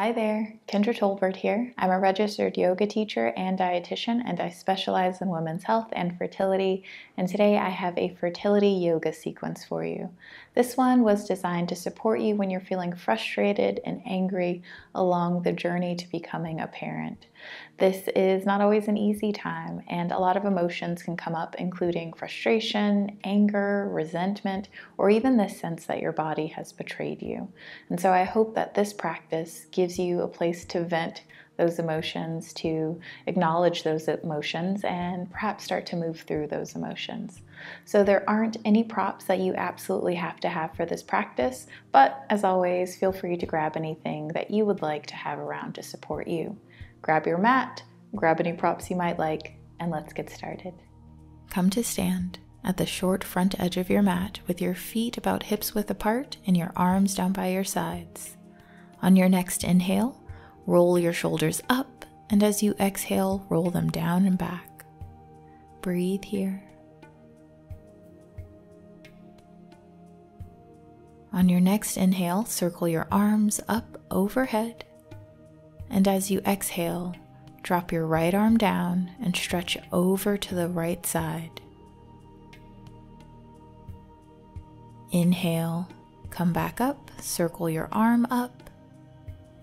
Hi there, Kendra Tolbert here. I'm a registered yoga teacher and dietitian, and I specialize in women's health and fertility. And today I have a fertility yoga sequence for you. This one was designed to support you when you're feeling frustrated and angry along the journey to becoming a parent. This is not always an easy time, and a lot of emotions can come up, including frustration, anger, resentment, or even the sense that your body has betrayed you. And so I hope that this practice gives you a place to vent those emotions, to acknowledge those emotions, and perhaps start to move through those emotions. So, there aren't any props that you absolutely have to have for this practice, but as always, feel free to grab anything that you would like to have around to support you. Grab your mat, grab any props you might like, and let's get started. Come to stand at the short front edge of your mat with your feet about hips width apart and your arms down by your sides. On your next inhale, roll your shoulders up, and as you exhale, roll them down and back. Breathe here. On your next inhale, circle your arms up overhead and as you exhale, drop your right arm down and stretch over to the right side. Inhale, come back up, circle your arm up.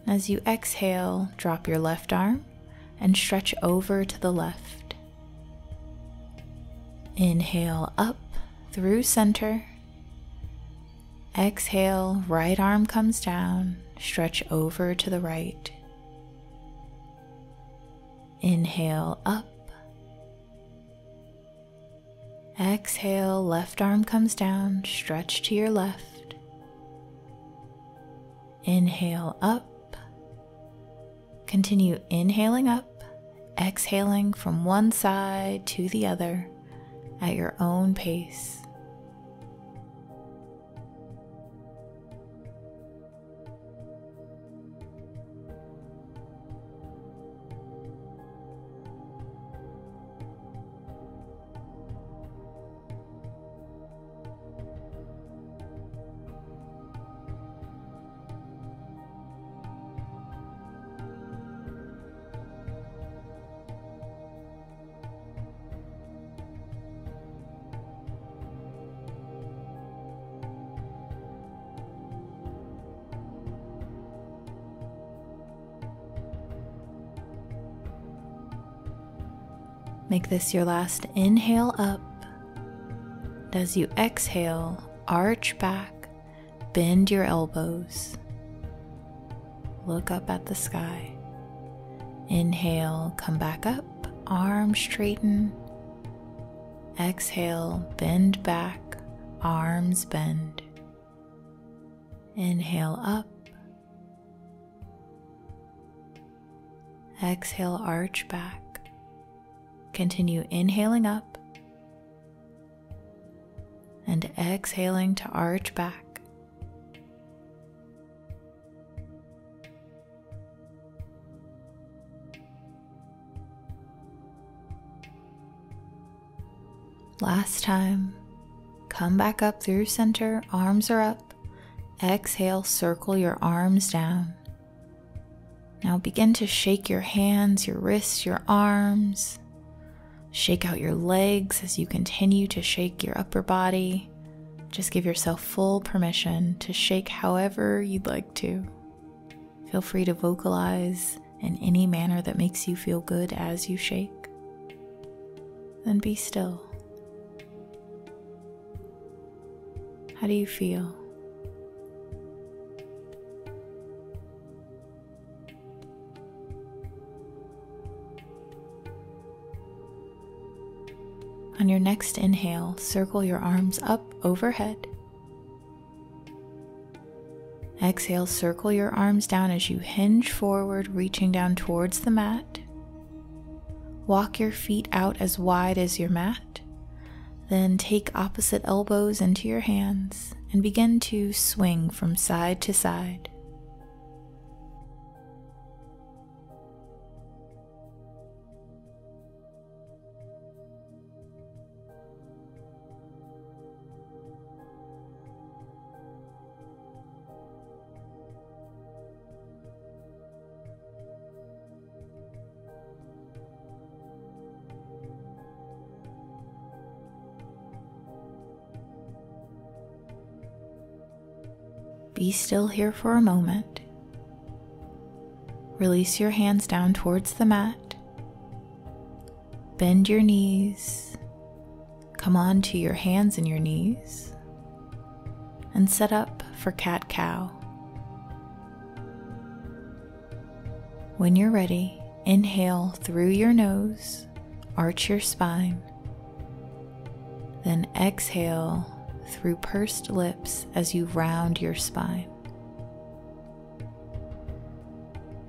As you exhale, drop your left arm and stretch over to the left. Inhale up through center. Exhale, right arm comes down, stretch over to the right. Inhale up. Exhale, left arm comes down, stretch to your left. Inhale up. Continue inhaling up, exhaling from one side to the other at your own pace. Make this your last inhale up. As you exhale, arch back, bend your elbows. Look up at the sky. Inhale, come back up, arms straighten. Exhale, bend back, arms bend. Inhale up. Exhale, arch back. Continue inhaling up and exhaling to arch back. Last time, come back up through center, arms are up. Exhale, circle your arms down. Now begin to shake your hands, your wrists, your arms. Shake out your legs as you continue to shake your upper body. Just give yourself full permission to shake however you'd like to. Feel free to vocalize in any manner that makes you feel good as you shake. Then be still. How do you feel? On your next inhale, circle your arms up overhead. Exhale, circle your arms down as you hinge forward, reaching down towards the mat. Walk your feet out as wide as your mat. Then take opposite elbows into your hands and begin to swing from side to side. Be still here for a moment. Release your hands down towards the mat. Bend your knees. Come on to your hands and your knees. And set up for cat cow. When you're ready, inhale through your nose, arch your spine. Then exhale through pursed lips as you round your spine.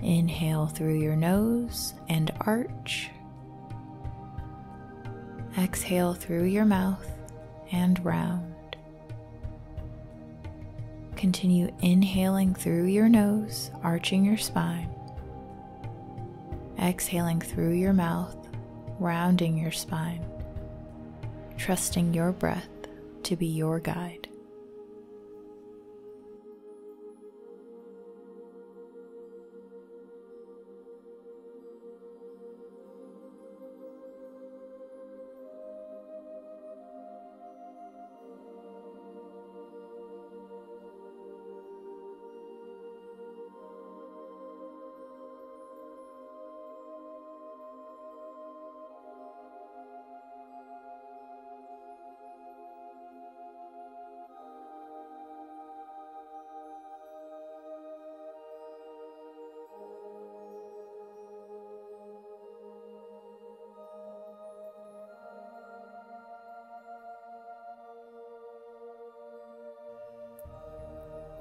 Inhale through your nose and arch. Exhale through your mouth and round. Continue inhaling through your nose, arching your spine. Exhaling through your mouth, rounding your spine. Trusting your breath to be your guide.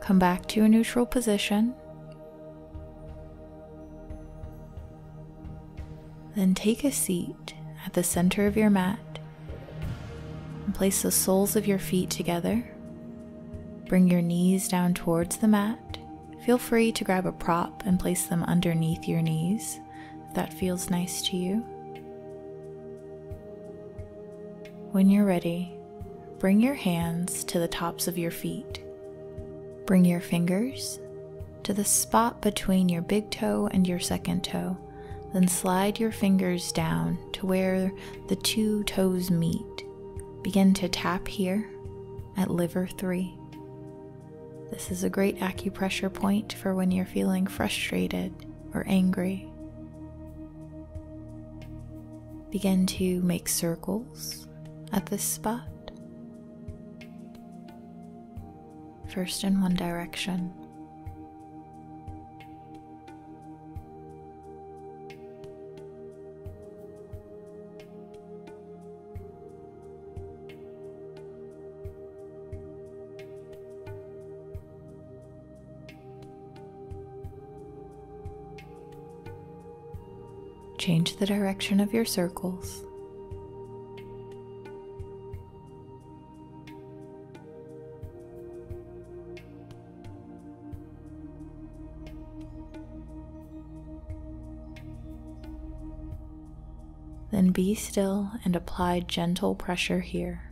Come back to a neutral position. Then take a seat at the center of your mat and place the soles of your feet together. Bring your knees down towards the mat. Feel free to grab a prop and place them underneath your knees if that feels nice to you. When you're ready, bring your hands to the tops of your feet. Bring your fingers to the spot between your big toe and your second toe. Then slide your fingers down to where the two toes meet. Begin to tap here at liver 3. This is a great acupressure point for when you're feeling frustrated or angry. Begin to make circles at this spot. First in one direction. Change the direction of your circles. Then be still and apply gentle pressure here.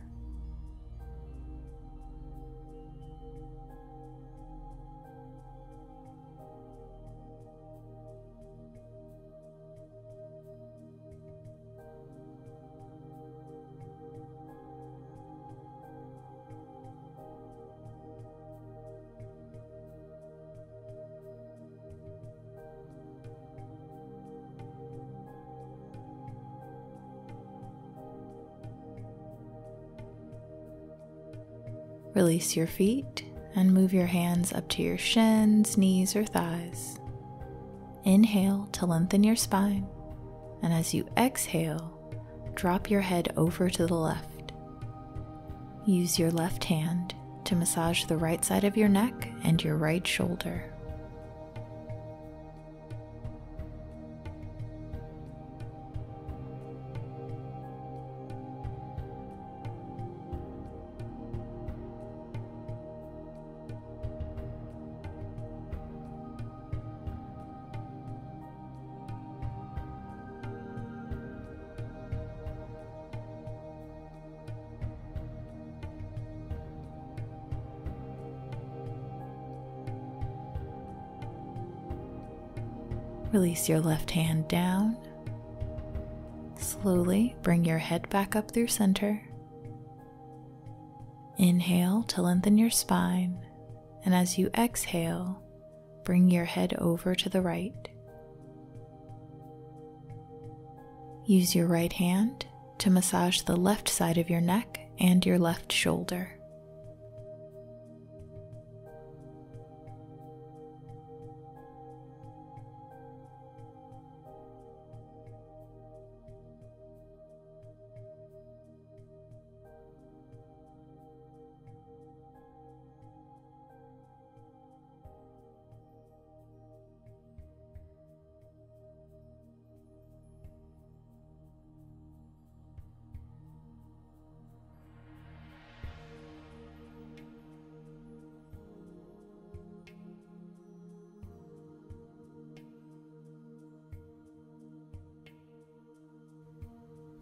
Release your feet and move your hands up to your shins, knees, or thighs. Inhale to lengthen your spine, and as you exhale, drop your head over to the left. Use your left hand to massage the right side of your neck and your right shoulder. Release your left hand down. Slowly bring your head back up through center. Inhale to lengthen your spine and as you exhale, bring your head over to the right. Use your right hand to massage the left side of your neck and your left shoulder.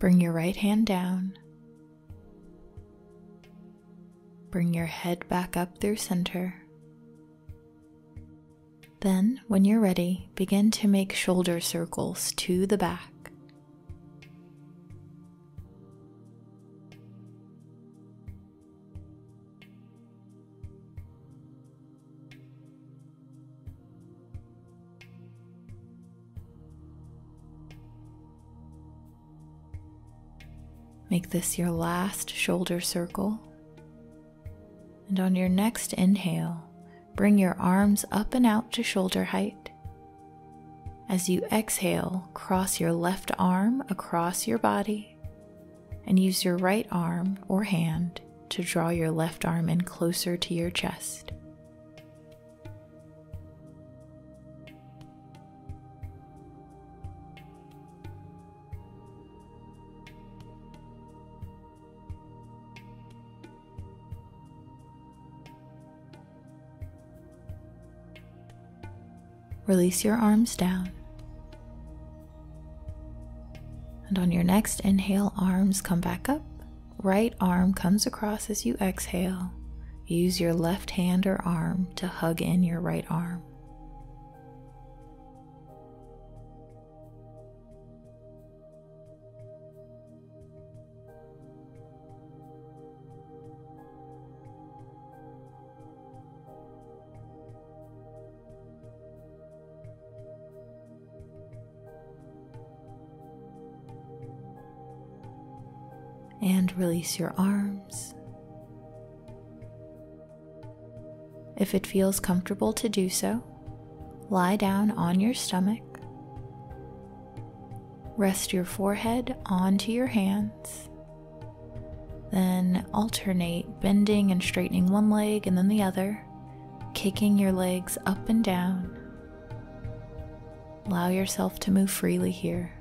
Bring your right hand down. Bring your head back up through center. Then, when you're ready, begin to make shoulder circles to the back. Make this your last shoulder circle. And on your next inhale, bring your arms up and out to shoulder height. As you exhale, cross your left arm across your body and use your right arm or hand to draw your left arm in closer to your chest. Release your arms down. And on your next inhale, arms come back up. Right arm comes across as you exhale. Use your left hand or arm to hug in your right arm. And release your arms. If it feels comfortable to do so, lie down on your stomach. Rest your forehead onto your hands. Then alternate bending and straightening one leg and then the other, kicking your legs up and down. Allow yourself to move freely here.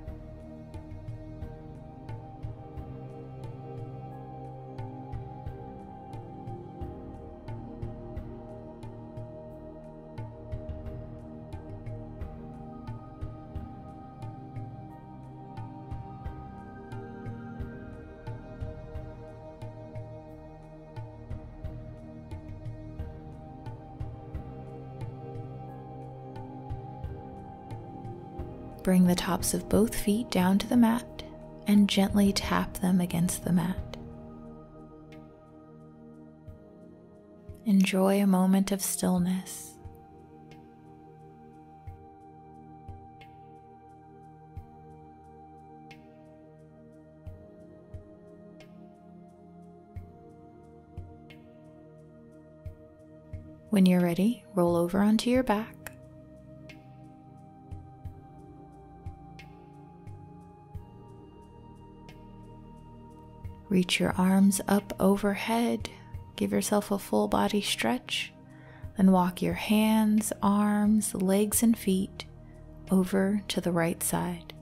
The tops of both feet down to the mat and gently tap them against the mat. Enjoy a moment of stillness. When you're ready, roll over onto your back Reach your arms up overhead. Give yourself a full body stretch. Then walk your hands, arms, legs, and feet over to the right side.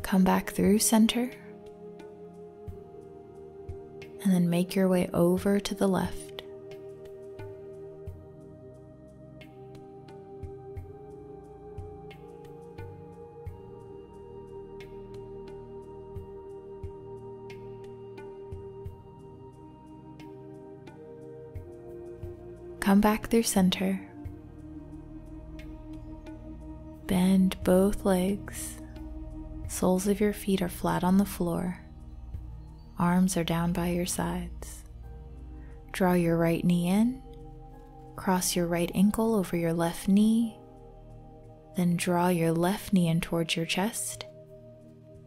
Come back through center and then make your way over to the left. come back through center. Bend both legs. Soles of your feet are flat on the floor. Arms are down by your sides. Draw your right knee in. Cross your right ankle over your left knee. Then draw your left knee in towards your chest.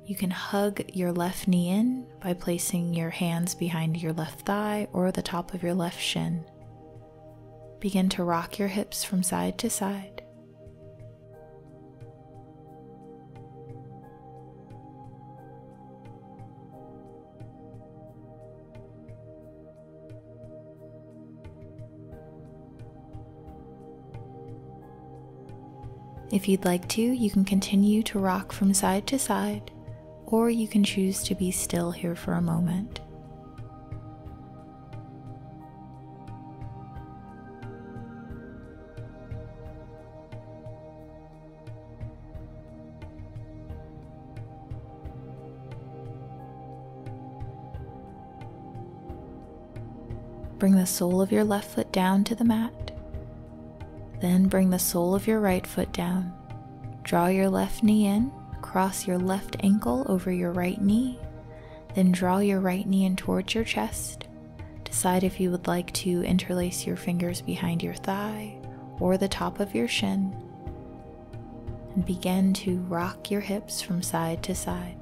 You can hug your left knee in by placing your hands behind your left thigh or the top of your left shin. Begin to rock your hips from side to side. If you'd like to, you can continue to rock from side to side, or you can choose to be still here for a moment. Bring the sole of your left foot down to the mat then bring the sole of your right foot down. Draw your left knee in, cross your left ankle over your right knee, then draw your right knee in towards your chest. Decide if you would like to interlace your fingers behind your thigh or the top of your shin, and begin to rock your hips from side to side.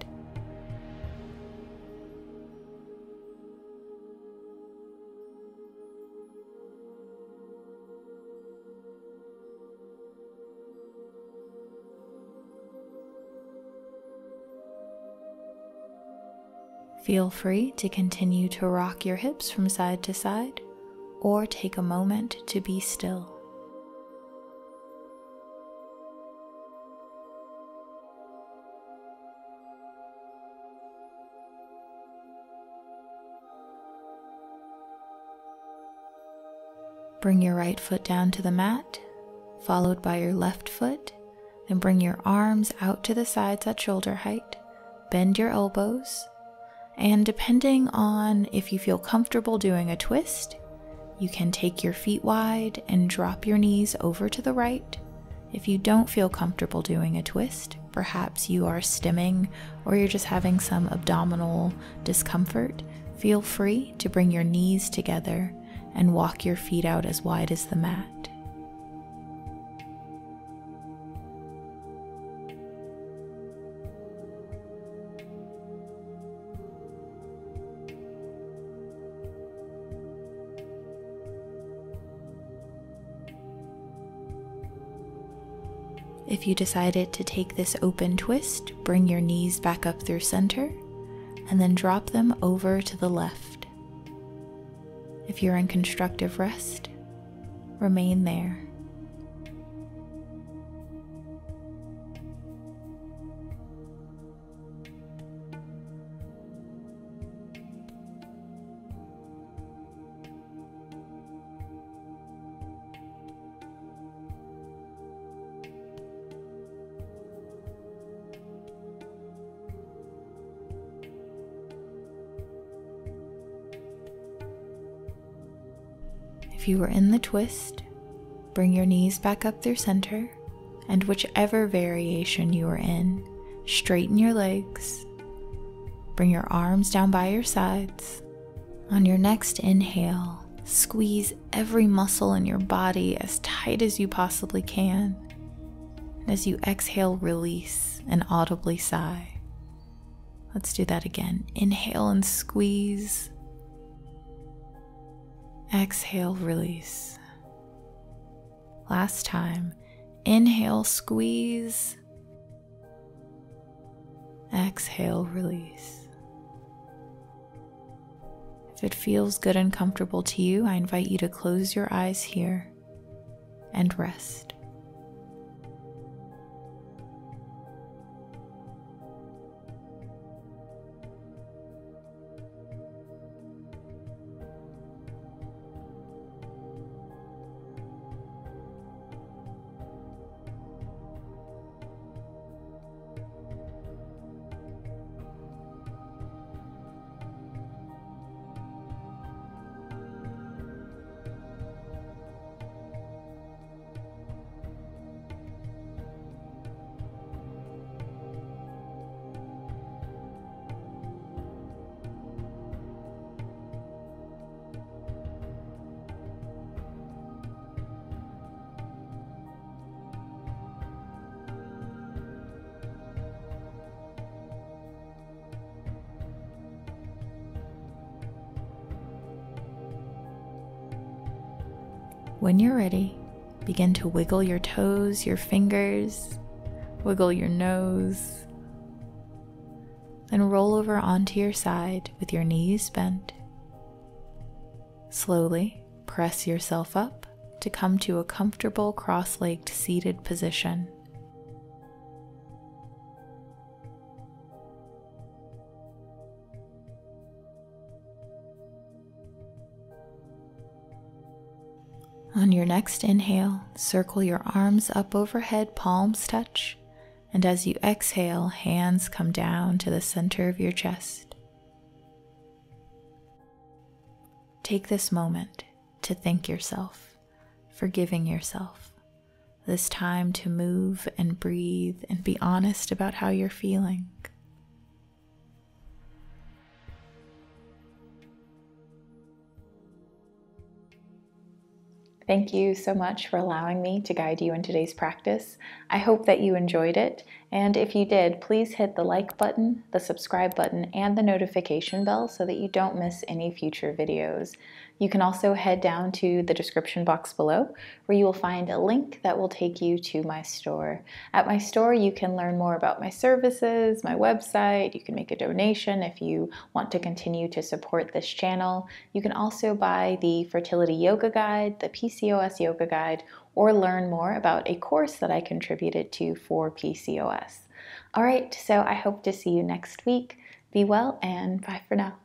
Feel free to continue to rock your hips from side to side or take a moment to be still. Bring your right foot down to the mat, followed by your left foot. Then bring your arms out to the sides at shoulder height. Bend your elbows and depending on if you feel comfortable doing a twist, you can take your feet wide and drop your knees over to the right. If you don't feel comfortable doing a twist, perhaps you are stimming or you're just having some abdominal discomfort, feel free to bring your knees together and walk your feet out as wide as the mat. If you decided to take this open twist, bring your knees back up through center and then drop them over to the left. If you're in constructive rest, remain there. If you are in the twist, bring your knees back up through center, and whichever variation you are in, straighten your legs. Bring your arms down by your sides. On your next inhale, squeeze every muscle in your body as tight as you possibly can. And as you exhale, release and audibly sigh. Let's do that again. Inhale and squeeze. Exhale, release. Last time. Inhale, squeeze. Exhale, release. If it feels good and comfortable to you, I invite you to close your eyes here and rest. When you're ready, begin to wiggle your toes, your fingers, wiggle your nose. Then roll over onto your side with your knees bent. Slowly press yourself up to come to a comfortable cross legged seated position. On your next inhale, circle your arms up overhead, palms touch, and as you exhale, hands come down to the center of your chest. Take this moment to thank yourself for giving yourself this time to move and breathe and be honest about how you're feeling. Thank you so much for allowing me to guide you in today's practice. I hope that you enjoyed it, and if you did, please hit the like button, the subscribe button, and the notification bell so that you don't miss any future videos. You can also head down to the description box below where you will find a link that will take you to my store. At my store, you can learn more about my services, my website, you can make a donation if you want to continue to support this channel. You can also buy the Fertility Yoga Guide, the PCOS Yoga Guide, or learn more about a course that I contributed to for PCOS. All right, so I hope to see you next week. Be well and bye for now.